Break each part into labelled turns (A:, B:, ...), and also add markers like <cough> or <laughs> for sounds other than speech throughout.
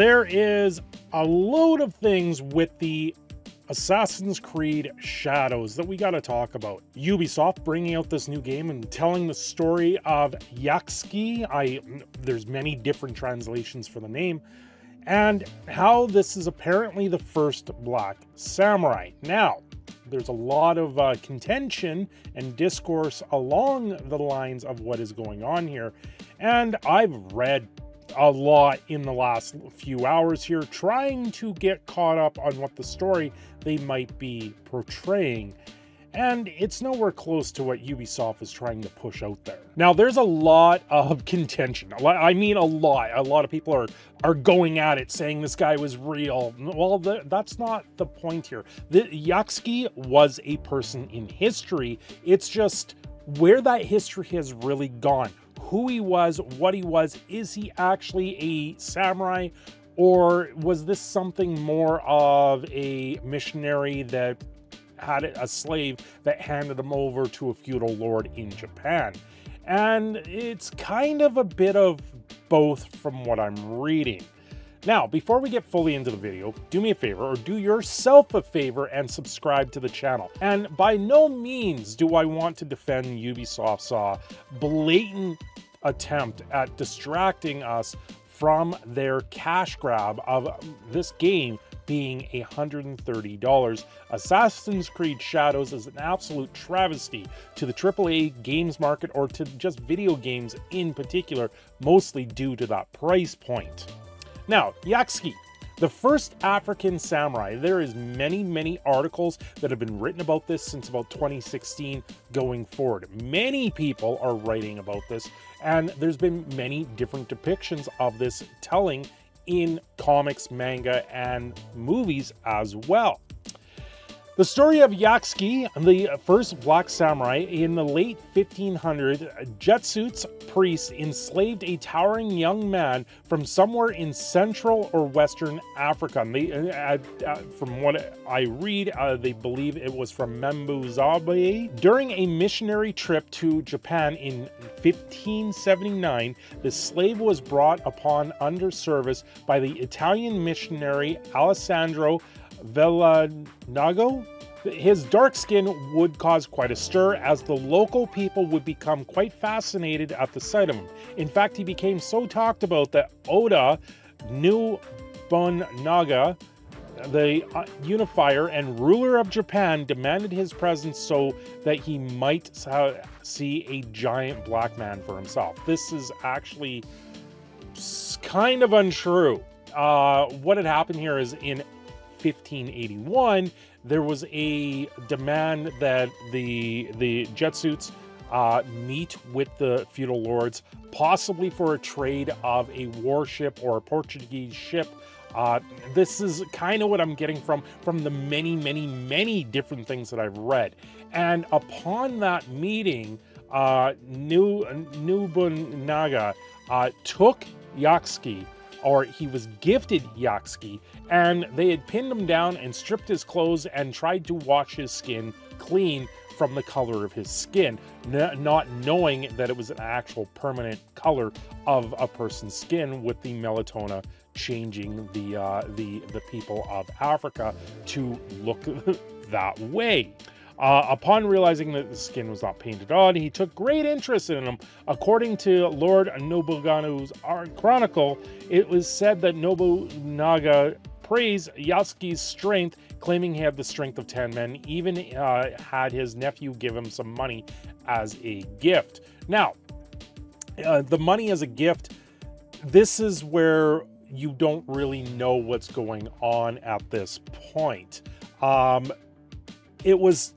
A: there is a load of things with the Assassin's Creed Shadows that we got to talk about. Ubisoft bringing out this new game and telling the story of Yasuke. I there's many different translations for the name and how this is apparently the first black samurai. Now, there's a lot of uh, contention and discourse along the lines of what is going on here. And I've read a lot in the last few hours here, trying to get caught up on what the story they might be portraying. And it's nowhere close to what Ubisoft is trying to push out there. Now, there's a lot of <laughs> contention. I mean, a lot. A lot of people are are going at it, saying this guy was real. Well, the, that's not the point here. The Yasuke was a person in history. It's just where that history has really gone who he was, what he was. Is he actually a samurai? Or was this something more of a missionary that had a slave that handed him over to a feudal lord in Japan? And it's kind of a bit of both from what I'm reading. Now, before we get fully into the video, do me a favor or do yourself a favor and subscribe to the channel. And by no means do I want to defend Ubisoft's uh, blatant attempt at distracting us from their cash grab of this game being $130. Assassin's Creed Shadows is an absolute travesty to the AAA games market or to just video games in particular, mostly due to that price point. Now, Yasuke the first African samurai, there is many, many articles that have been written about this since about 2016 going forward. Many people are writing about this, and there's been many different depictions of this telling in comics, manga, and movies as well. The story of Yasuke, the first black samurai in the late 1500s, Jetsuits priests enslaved a towering young man from somewhere in Central or Western Africa. They, uh, uh, from what I read, uh, they believe it was from Membuzabe. During a missionary trip to Japan in 1579, the slave was brought upon under service by the Italian missionary Alessandro Villanago. His dark skin would cause quite a stir as the local people would become quite fascinated at the sight of him. In fact, he became so talked about that Oda knew Nobunaga, the uh, unifier and ruler of Japan, demanded his presence so that he might see a giant black man for himself. This is actually kind of untrue. Uh, what had happened here is in 1581, there was a demand that the the Jetsuits uh, meet with the feudal lords, possibly for a trade of a warship or a Portuguese ship. Uh, this is kind of what I'm getting from from the many, many, many different things that I've read. And upon that meeting, uh, New Nobunaga uh, took Yasuke or he was gifted Yasuke, and they had pinned him down and stripped his clothes and tried to wash his skin clean from the color of his skin, not knowing that it was an actual permanent color of a person's skin with the melatonin changing the uh, the the people of Africa to look <laughs> that way. Uh, upon realizing that the skin was not painted on, he took great interest in them. According to Lord Nobugana's chronicle, it was said that Nobunaga praised Yasuke's strength, claiming he had the strength of 10 men, even uh, had his nephew give him some money as a gift. Now, uh, the money as a gift, this is where you don't really know what's going on at this point. Um, it was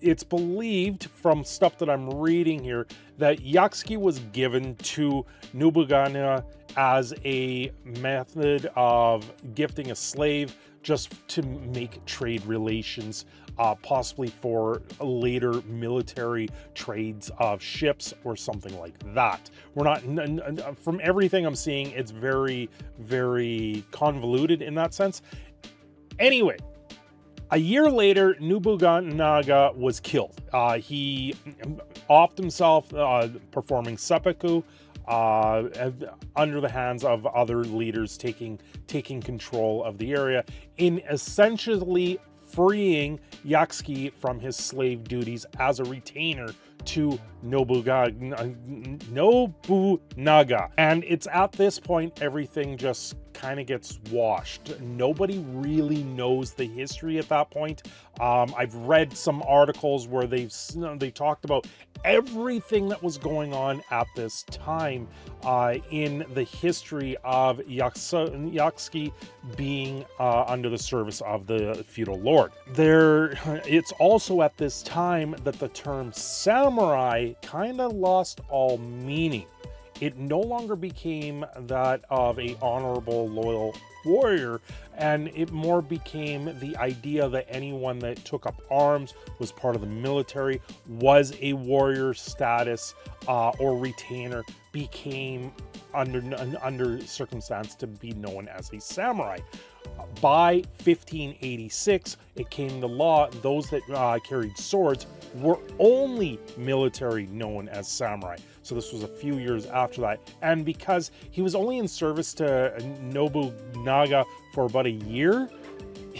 A: it's believed from stuff that I'm reading here that Yasuke was given to Nubugana as a method of gifting a slave just to make trade relations, uh, possibly for later military trades of ships or something like that. We're not, from everything I'm seeing, it's very, very convoluted in that sense. Anyway, a year later, Nobunaga was killed. Uh, he offed himself uh, performing seppuku. uh, under the hands of other leaders taking taking control of the area in essentially freeing Yatsuki from his slave duties as a retainer to Nobunaga, Nobunaga. And it's at this point everything just kind of gets washed. Nobody really knows the history at that point. Um, I've read some articles where they've they talked about everything that was going on at this time uh, in the history of Yatsuki being uh, under the service of the feudal lord. There, <laughs> it's also at this time that the term samurai kind of lost all meaning. It no longer became that of a honorable, loyal warrior, and it more became the idea that anyone that took up arms was part of the military, was a warrior status uh, or retainer, became under under circumstance to be known as a samurai. By 1586, it came the law those that uh, carried swords were only military known as samurai. So this was a few years after that. And because he was only in service to Nobunaga for about a year,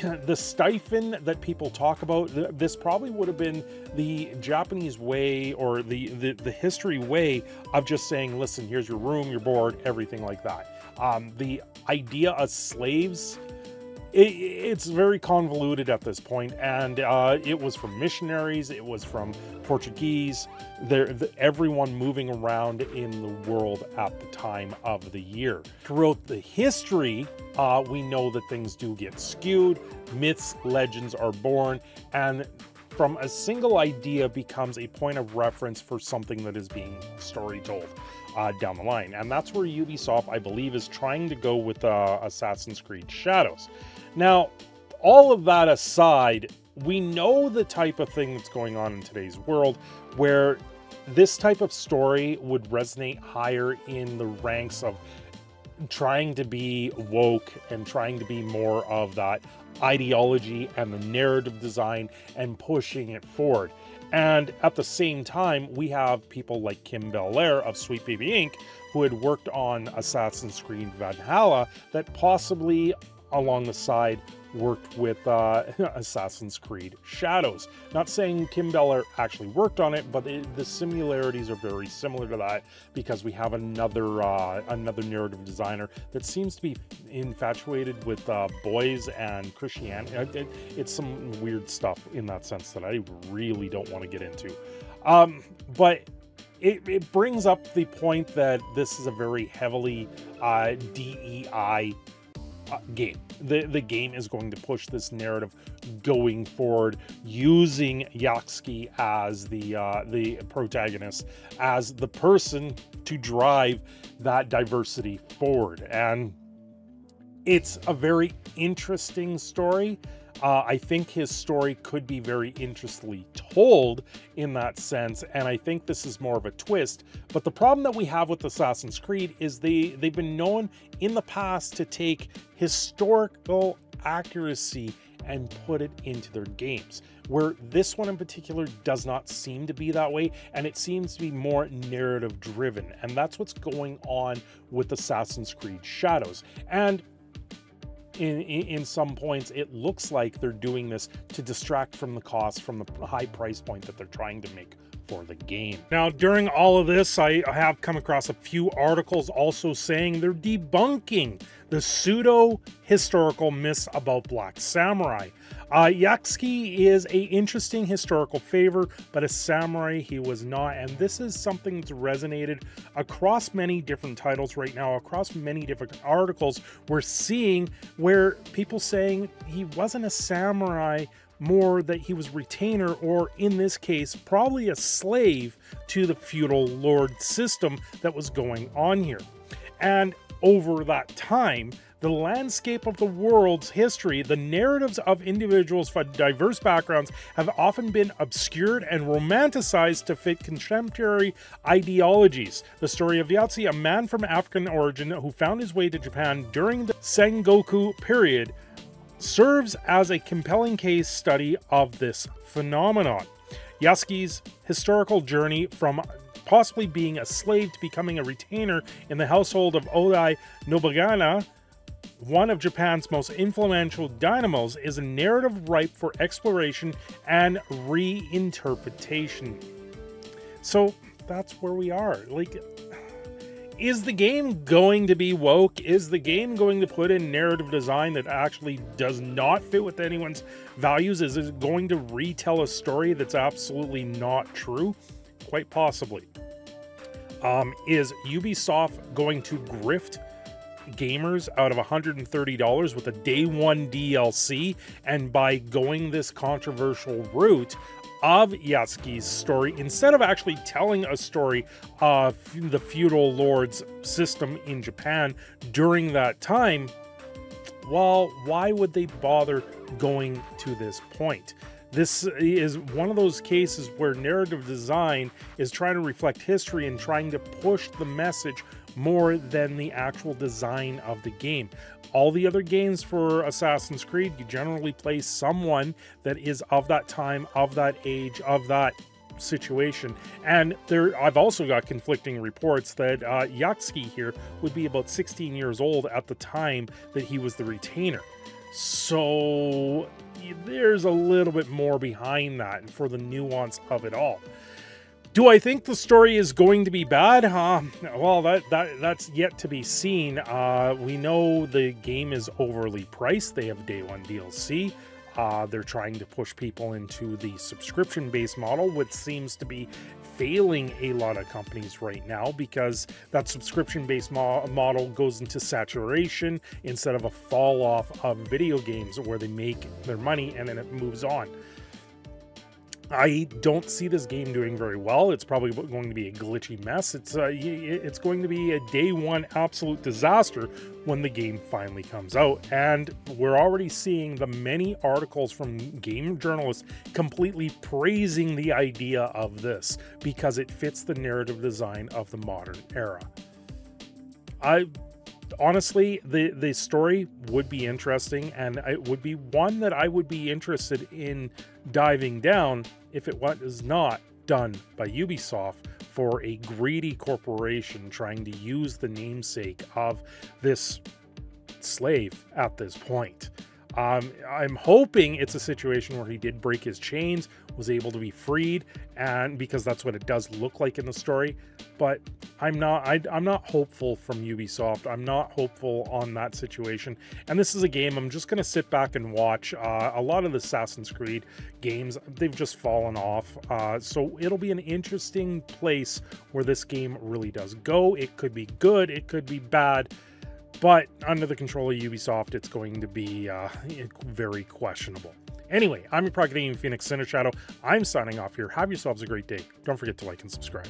A: <clears throat> the stipend that people talk about, this probably would have been the Japanese way or the, the, the history way of just saying, listen, here's your room, your board, everything like that. Um, the idea of slaves it, it's very convoluted at this point, and uh, it was from missionaries, it was from Portuguese, there the, everyone moving around in the world at the time of the year. Throughout the history, uh, we know that things do get skewed, myths, legends are born, and from a single idea becomes a point of reference for something that is being story told uh, down the line. And that's where Ubisoft, I believe, is trying to go with uh, Assassin's Creed Shadows. Now, all of that aside, we know the type of thing that's going on in today's world where this type of story would resonate higher in the ranks of trying to be woke and trying to be more of that ideology and the narrative design and pushing it forward. And at the same time, we have people like Kim Belair of Sweet Baby Inc., who had worked on Assassin's Creed Valhalla, that possibly along the side worked with uh, <laughs> Assassin's Creed Shadows. Not saying Kim Belair actually worked on it, but it, the similarities are very similar to that because we have another uh, another narrative designer that seems to be infatuated with uh, boys and Christianity. It, it, it's some weird stuff in that sense that I really don't want to get into. Um, but it, it, brings up the point that this is a very heavily uh, DEI uh, game. The the game is going to push this narrative going forward, using Yatsuki as the uh, the protagonist, as the person to drive that diversity forward, and it's a very interesting story uh, I think his story could be very interestingly told in that sense, and I think this is more of a twist. But the problem that we have with Assassin's Creed is they they've been known in the past to take historical accuracy and put it into their games. Where this one in particular does not seem to be that way, and it seems to be more narrative driven, and that's what's going on with Assassin's Creed Shadows. And in, in, some points, it looks like they're doing this to distract from the cost from the high price point that they're trying to make for the game. Now, during all of this, I have come across a few articles also saying they're debunking the pseudo historical myths about Black Samurai. Uh, is a interesting historical favor, but a samurai he was not, and this is something that's resonated across many different titles right now, across many different articles. We're seeing where people saying he wasn't a samurai, more that he was retainer, or in this case, probably a slave to the feudal lord system that was going on here. And over that time, the landscape of the world's history, the narratives of individuals from diverse backgrounds have often been obscured and romanticized to fit contemporary ideologies. The story of Yatsi, a man from African origin who found his way to Japan during the Sengoku period, serves as a compelling case study of this phenomenon. Yatsuki's historical journey from possibly being a slave to becoming a retainer in the household of Oda Nobunaga, one of Japan's most influential daimyos, is a narrative ripe for exploration and reinterpretation. So that's where we are. Like, is the game going to be woke? Is the game going to put in narrative design that actually does not fit with anyone's values? Is it going to retell a story that's absolutely not true? Quite possibly. Um, is Ubisoft going to grift gamers out of $130 with a day one DLC? And by going this controversial route, of Yatsuki's story instead of actually telling a story of the feudal lord's system in Japan during that time, well, why would they bother going to this point? This is one of those cases where narrative design is trying to reflect history and trying to push the message more than the actual design of the game. All the other games for Assassin's Creed, you generally play someone that is of that time, of that age, of that situation. And there, I've also got conflicting reports that uh, Yatsuki here would be about 16 years old at the time that he was the retainer. So there's a little bit more behind that and for the nuance of it all. Do I think the story is going to be bad? Uh, well, that, that that's yet to be seen. Uh, we know the game is overly priced. They have day one DLC. Uh, they're trying to push people into the subscription based model, which seems to be failing a lot of companies right now because that subscription based mo model goes into saturation instead of a fall off of video games where they make their money and then it moves on. I don't see this game doing very well. It's probably going to be a glitchy mess. It's uh, it's going to be a day one absolute disaster when the game finally comes out. And we're already seeing the many articles from game journalists completely praising the idea of this because it fits the narrative design of the modern era. I honestly, the the story would be interesting, and it would be one that I would be interested in diving down if it was not done by Ubisoft for a greedy corporation trying to use the namesake of this slave at this point. Um, I'm hoping it's a situation where he did break his chains, was able to be freed, and because that's what it does look like in the story. But I'm not. I, am not hopeful from Ubisoft. I'm not hopeful on that situation. And this is a game I'm just gonna sit back and watch. Uh, a lot of the Assassin's Creed games they've just fallen off. Uh, so it'll be an interesting place where this game really does go. It could be good. It could be bad but under the control of Ubisoft, it's going to be uh, very questionable. Anyway, I'm your Prog Phoenix Cindershadow. I'm signing off here. Have yourselves a great day. Don't forget to like and subscribe.